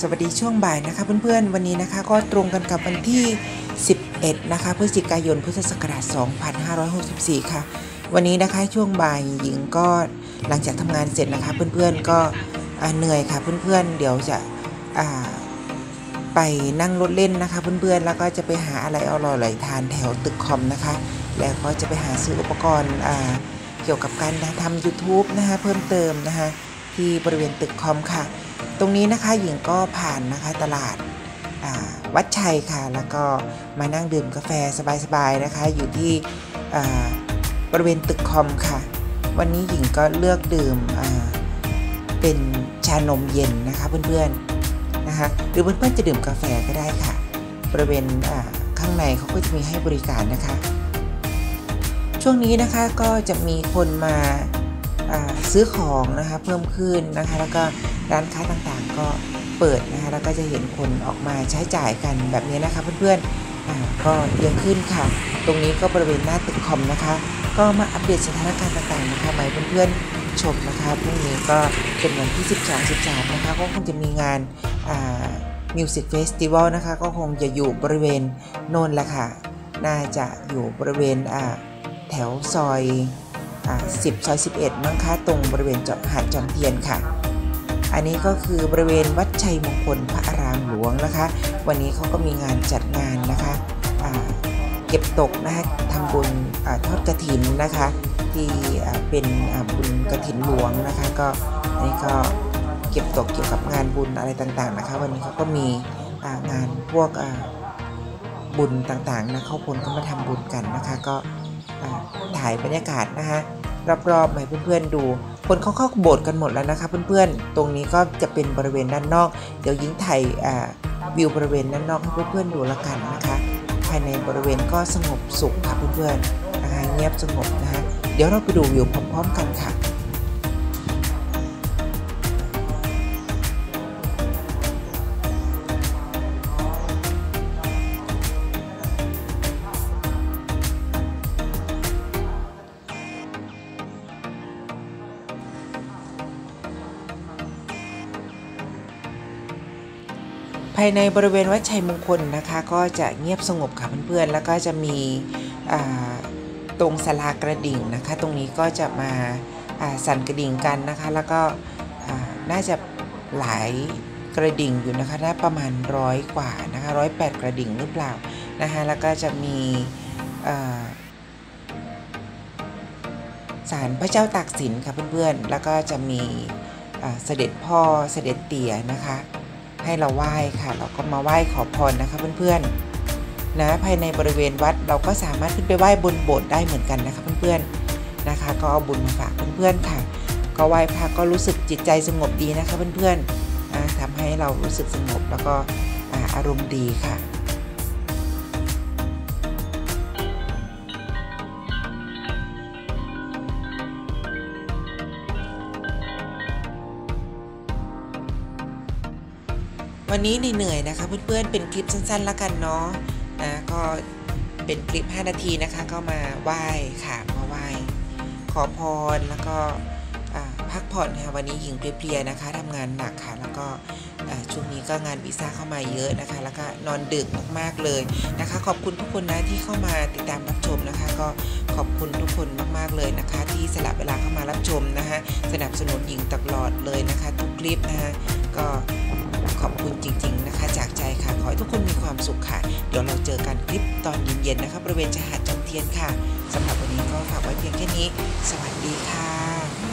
สวัสดีช่วงบ่ายนะคะเพื่อนๆ วันนี้นะคะก็ตรงกันกับวันที่ 11 นะคะพฤศจิกายนพุทธศักราช 2564 ค่ะ วันนี้นะคะช่วงบ่ายหญิงก็หลังจากทำงานเสร็จนะคะ เพื่อนๆก็เหนื่อยค่ะเพื่อนๆ เดี๋ยวจะไปนั่งรถเล่นนะคะ เพื่อนๆ แล้วก็จะไปหาอะไรอร่อยๆทานแถวตึกคอมนะคะ แล้วก็จะไปหาซื้ออุปกรณ์เกี่ยวกับการทำ YouTube นะคะเพิ่มเติมนะคะที่บริเวณตึกคอมค่ะ ตรงนี้นะคะหญิงก็ผ่านนะคะตลาดาวัดชัยค่ะ แล้วก็มานั่งดื่มกาแฟสบายๆนะคะ อยู่ที่บริเวณตึกคอมค่ะ วันนี้หญิงก็เลือกดื่มเป็นชานมเย็นนะคะเพื่อนๆนะคะหรือเพื่อนๆจะดื่มกาแฟก็ได้ค่ะ บริเวณข้างในเขาก็จะมีให้บริการนะคะ ช่วงนี้นะคะก็จะมีคนมา ซื้อของนะคะเพิ่มขึ้นนะคะแล้วก็ร้านค้าต่างๆก็เปิดนะคะแล้วก็จะเห็นคนออกมาใช้จ่ายกันแบบนี้นะคะเพื่อนๆก็เยอะขึ้นค่ะ ตรงนี้ก็บริเวณหน้าตึกคอมนะคะ ก็มาอัปเดตสถานการณ์ต่างๆนะคะมาให้เพื่อนๆชมนะคะพรุ่งนี้ก็เป็นวันที่ 12 13 นะคะก็คงจะมีงาน music festival นะคะก็คงจะอยู่บริเวณโน่นแหละค่ะ น่าจะอยู่บริเวณแถวซอย 10ซอย11มั้งคะตรงบริเวณจอดหาดจอมเทียนค่ะ อันนี้ก็คือบริเวณวัดชัยมงคลพระอารามหลวงนะคะ วันนี้เขาก็มีงานจัดงานนะคะเก็บตกนะคะทำบุญอทอดกระถินนะคะ ที่เป็นบุญกระถินหลวงนะคะก็อันนี้ก็เก็บตกเกี่ยวกับงานบุญอะไรต่างๆนะคะ วันนี้เขาก็มีงานพวก บุญต่างๆนะเข้าพลก็มาทำบุญกันนะคะก็ถ่ายบรรยากาศนะคะรอบๆให้เพื่อนๆดูคนเขาเข้าโบสถ์กันหมดแล้วนะคะเพื่อนๆ ตรงนี้ก็จะเป็นบริเวณด้านนอก เดี๋ยวยิงถ่ายวิวบริเวณด้านนอกให้เพื่อนๆดูละกันนะคะ ภายในบริเวณก็สงบสุขค่ะเพื่อนๆนะคะเงียบสงบนะคะเดี๋ยวเราไปดูวิวพร้อมๆกันค่ะ ภายในบริเวณวัดชัยมงคลนะคะ ก็จะเงียบสงบค่ะเพื่อนๆ แล้วก็จะมีตรงสลากระดิ่งนะคะ ตรงนี้ก็จะมาสั่นกระดิ่งกันนะคะ แล้วก็น่าจะหลายกระดิ่งอยู่นะคะน่าประมาณร้อยกว่านะคะร้อยแปดกระดิ่งหรือเปล่านะคะแล้วก็จะมีอ่าศาลพระเจ้าตากสินค่ะเพื่อนๆ แล้วก็จะมีเสด็จพ่อเสด็จเตี่ยนะคะ ให้เราไหว้ค่ะ เราก็มาไหว้ขอพรนะคะเพื่อนๆนะภายในบริเวณวัดเราก็สามารถขึ้นไปไหว้บนโบสถ์ได้เหมือนกันนะคะเพื่อนๆนะคะ ก็เอาบุญมาฝากเพื่อนๆค่ะ ก็ไหว้พระก็รู้สึกจิตใจสงบดีนะคะเพื่อนๆทำทำให้เรารู้สึกสงบแล้วก็อารมณ์ดีค่ะ วันนี้เหนื่อยๆนะคะเพื่อนๆเป็นคลิปสั้นๆแล้วกันเนาะนะก็เป็นคลิป 5 นาทีนะคะ ก็มาไหว้ค่ะมาไหว้ขอพรแล้วก็พักผ่อนค่ะวันนี้หญิงเพลียๆนะคะทำงานหนักค่ะ แล้วก็ช่วงนี้ก็งานวีซ่าเข้ามาเยอะนะคะ แล้วก็นอนดึกมากๆเลยนะคะ ขอบคุณทุกคนนะที่เข้ามาติดตามรับชมนะคะ ก็ขอบคุณทุกคนมากๆเลยนะคะ ที่สละเวลาเข้ามารับชมนะคะ สนับสนุนหญิงตลอดเลยนะคะ ทุกคลิปนะคะก็ ขอบคุณจริง ๆ นะคะ จากใจค่ะ ขอให้ทุกคนมีความสุขค่ะ เดี๋ยวเราเจอกันคลิปตอนเย็นๆนะคะบริเวณชายหาดจอมเทียนค่ะสำหรับวันนี้ก็ฝากไว้เพียงแค่นี้ สวัสดีค่ะ